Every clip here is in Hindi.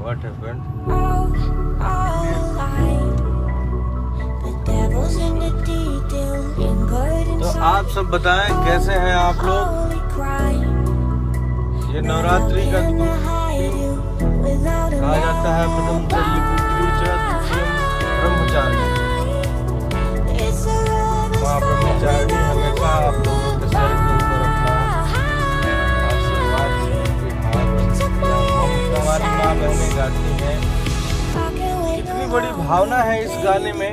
what happened? All, all तो आप सब बताएँ कैसे हैं आप लोग ये नवरात्रि का कहा जाता है गाती हैं। इतनी बड़ी भावना है इस गाने में।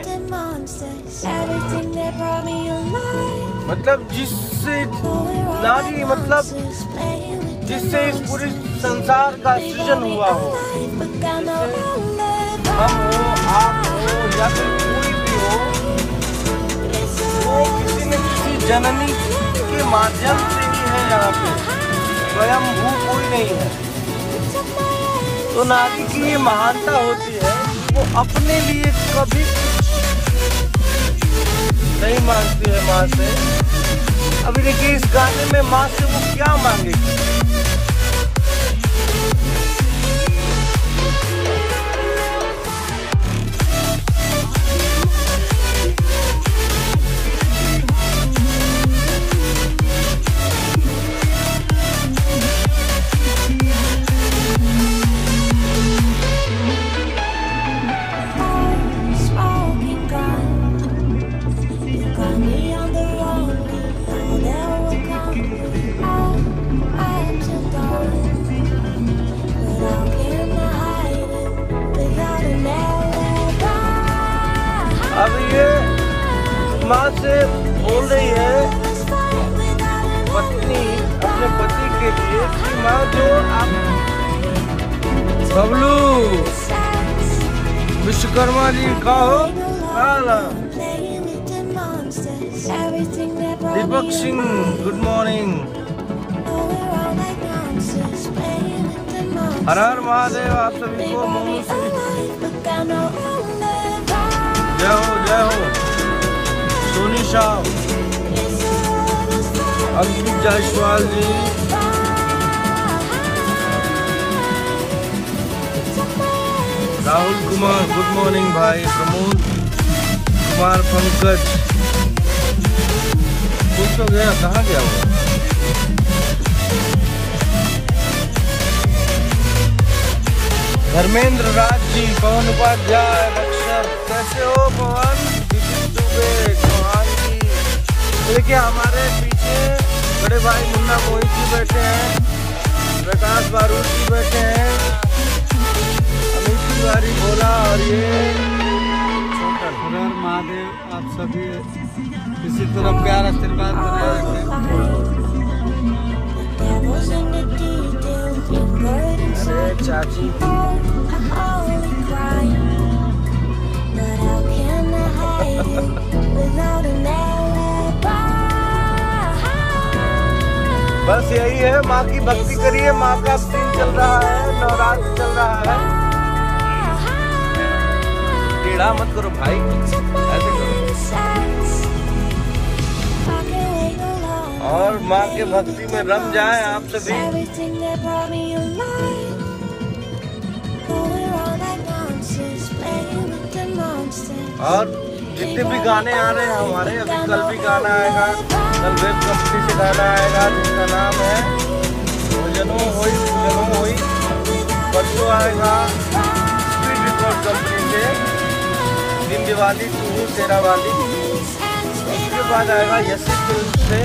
मतलब जिससे नारी मतलब जिससे इस पूरे संसार का सृजन हुआ हो। हम हो, आप हो, या फिर कोई भी हो, वो किसी न किसी जननी के माध्यम से ही है यहाँ पे। स्वयं भू कोई नहीं है। तो नारी की ये महानता होती है वो अपने लिए कभी नहीं मांगती है माँ से। अभी देखिए इस गाने में माँ से वो क्या मांगेगी? अभी ये माँ से बोल रही है। पत्नी, अपने पति के लिए माँ जो आप बबलू। विश्वकर्मा जी का हो। दीपक सिंह गुड मॉर्निंग हर हर महादेव, आप सभी को जय हो जय हो। सोनी शाह। अंकित जायसवाल जी। राहुल कुमार गुड मॉर्निंग भाई। प्रमोद कुमार, पंकज। कुछ तो गया, कहाँ गया वो? धर्मेंद्र राज जी पवन उपाध्याय? कैसे हो विपिन दुबे चौहान जी देखिए हमारे पीछे बड़े भाई मुन्ना मोहित जी बैठे हैं प्रकाश बारूद जी बैठे हैं अमित तिवारी भोला और ये महादेव आप सभी इसी तरह प्यार आशीर्वाद बनाए रखें. अरे चाची। बस यही है, माँ की भक्ति करिए, माँ का दिन चल रहा है, नवरात्र चल रहा है। टेढ़ा मत करो भाई। ऐसे करो। और माँ के भक्ति में रम जाए आप सभी. और जितने भी गाने आ रहे हैं हमारे, अभी कल भी गाना आएगा। कल कंपनी से गाना आएगा, जिसका नाम है भजनो होई भजनो होई। परसों आएगा स्पीड रिकॉर्ड कंपनी से दिन दिवाली टू तेरा वाली। उसके बाद आएगा यसी फ़िल्म से।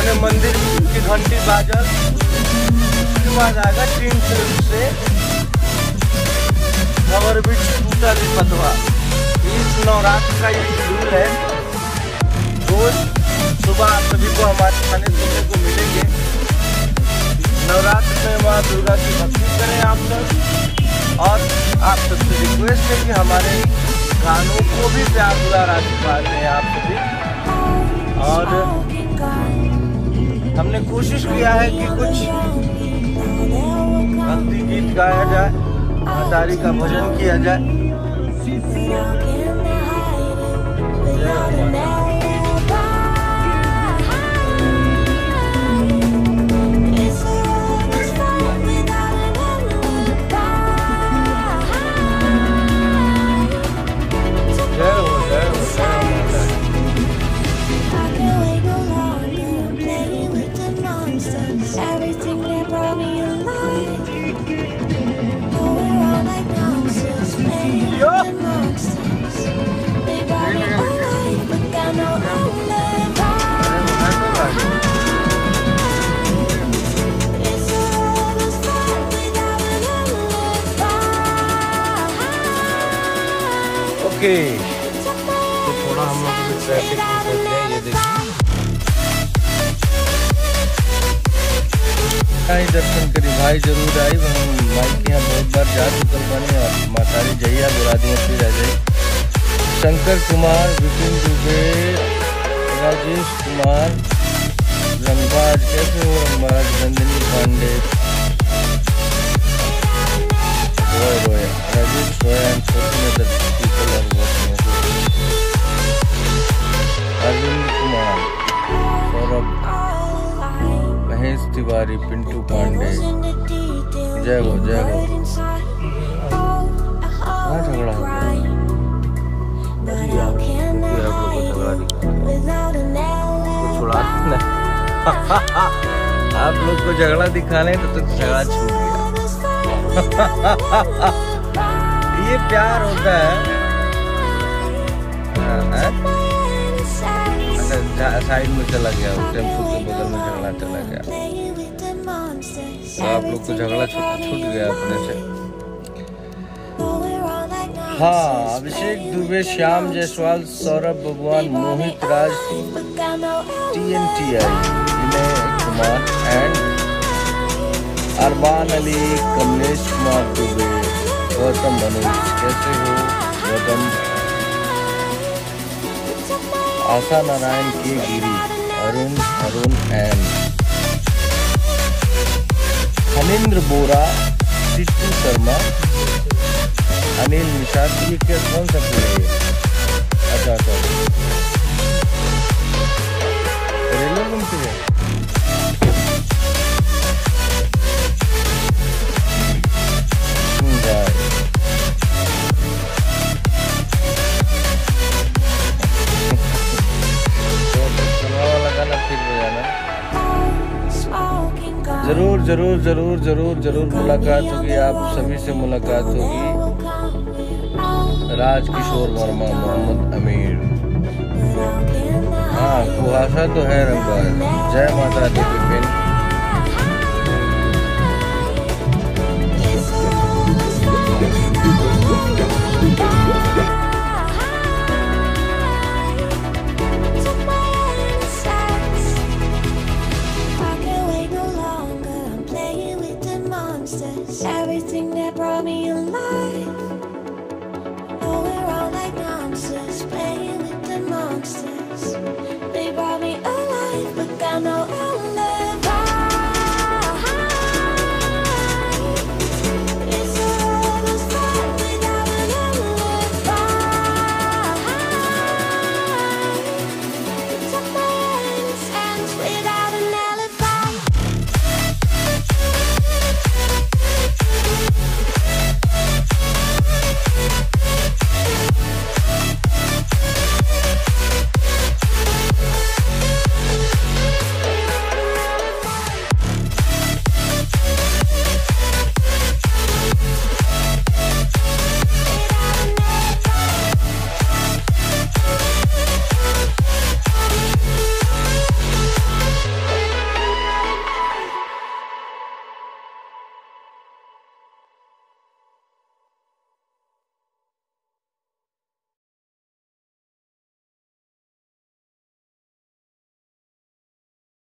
उन्हें मंदिर की घंटी बाजल। उसके बाद आएगा टीम फ़िल्म से। खबर भी टूटा पतवा इस नवरात्र का ये शेड्यूल है। रोज सुबह आप सभी को हमारे खाने सुनने को मिलेंगे। नवरात्र में माँ दुर्गा की भक्ति करें आप सब। और आप सबसे रिक्वेस्ट है कि हमारे गानों को भी प्यार दुलार आशीर्वाद दें आप सभी। और हमने कोशिश किया है कि कुछ भक्ति गीत गाया जाए मातारी का भजन किया जाए। ओके तो थोड़ा हम लोग ट्रैफ़िक में फंस गए ये देखिए। दर्शन करी भाई ज़रूर आई। हम माई के यहाँ बहुत बार जा चुकल बने और मातारी जैया बुरादी में फिर आ जाए शंकर कुमार विपिन दुबे राजेश कुमार रंगबाज कैसे हो रंगबाज नंदिनी पांडे? राजेश रोय सौरभ महेश तिवारी पिंटू पांडे। जय हो जय हो कहाँ झगड़ा हो। आप लोग को झगड़ा दिखाने तो, तो झगड़ा छूट गया। ये प्यार होता है। हाँ, हाँ? साइड में चला गया टेंपो के बगल में झगड़ा चला गया। तो आप लोग को झगड़ा छूट छूट गया अपने से। हाँ अभिषेक Dubey Shyam Jaiswal Saurabh Bhagwan Mohit Raj T N T I Vinay Kumar and Arban Ali Kamlesh Kumar Dubey Gautam Manoj कैसे हो? आशा नारायण के गिरी, अरुण अरुण एन हनिंद्र बोरा सिट्टू शर्मा, अनिल निषाद ये क्या कौन सा अच्छा अच्छा। ज़रूर ज़रूर ज़रूर ज़रूर ज़रूर मुलाकात होगी। आप सभी से मुलाकात होगी। राज किशोर वर्मा, मोहम्मद अमीर। हाँ कुहासा तो है रंगबाज जय माता दी। everything that brought me alive.